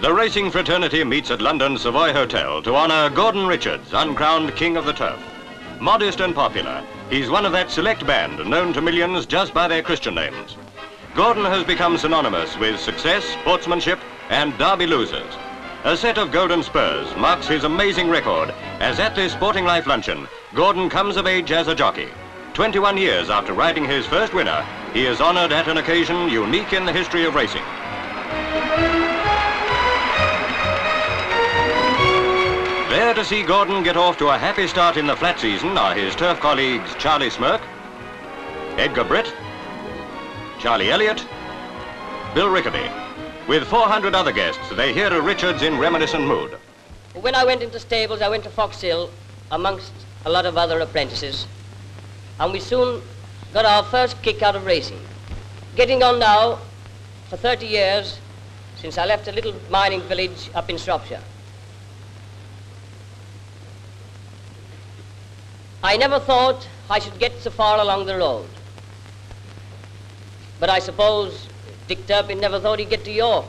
The racing fraternity meets at London's Savoy Hotel to honour Gordon Richards, uncrowned King of the Turf. Modest and popular, he's one of that select band known to millions just by their Christian names. Gordon has become synonymous with success, sportsmanship and derby losers. A set of golden spurs marks his amazing record as at this Sporting Life luncheon, Gordon comes of age as a jockey. 21 years after riding his first winner, he is honoured at an occasion unique in the history of racing. There to see Gordon get off to a happy start in the flat season are his turf colleagues Charlie Smirke, Edgar Britt, Charlie Elliott, Bill Rickaby. With 400 other guests, they hear to Richards in reminiscent mood. When I went into stables, I went to Foxhill amongst a lot of other apprentices, and we soon got our first kick out of racing. Getting on now for 30 years since I left a little mining village up in Shropshire. I never thought I should get so far along the road. But I suppose Dick Turpin never thought he'd get to York.